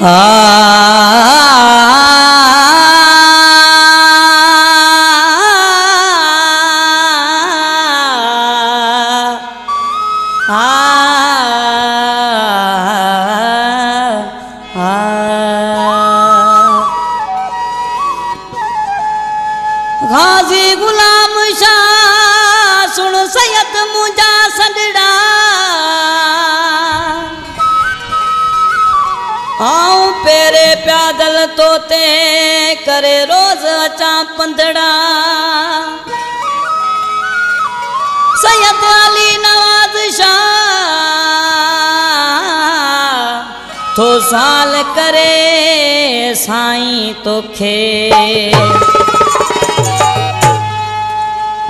گازي غلام شاهه سيد منهنجا سڏڙا प्यादल तोते करे रोज़ अचां पंदड़ा। सैयद अली नवाज़ शाह थो साल करे, साईं तोखे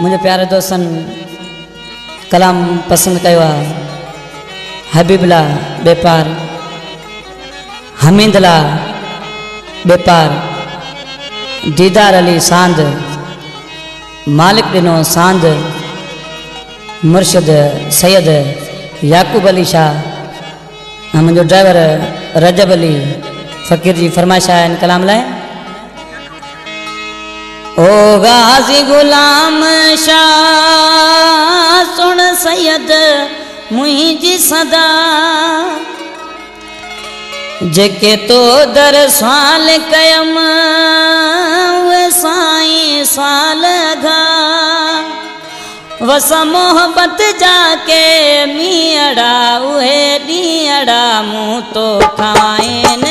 मुंहिंजे प्यारे दोस्तनि कलाम पसंदि कयो हबीबला बेपार हमीदला بيپار ديدار علي ساند مالڪ ڏنو ساند مرشد سيد ياڪوب علي شاهه ۽ منهنجو ڊرائيور رجب علي فقير جي فرمائش آهي هن ڪلام لاءِ او گازي غلام شاهه سڻ سيد منهنجي سدا جيڪي تو در سال ڪيم اهي سائين سال گها. وس محبت جاڪي ميئڙا اهي ڏينهڙا مون تو کائين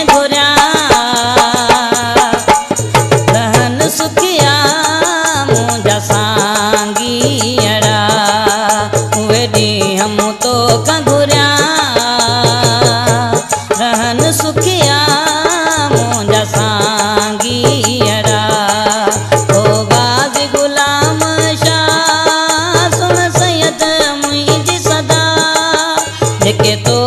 منهنجي سدا جيڪي تو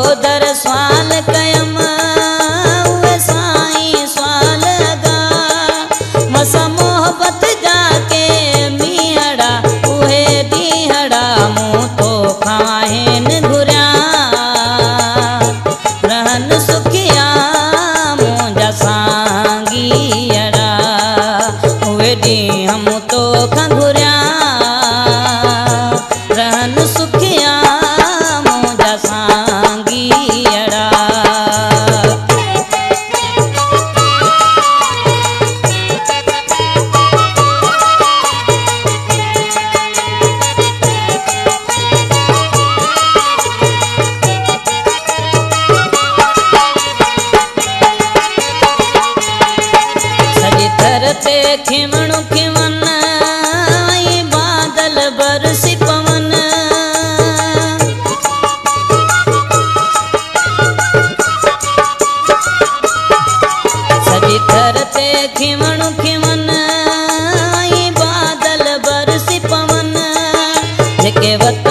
give up.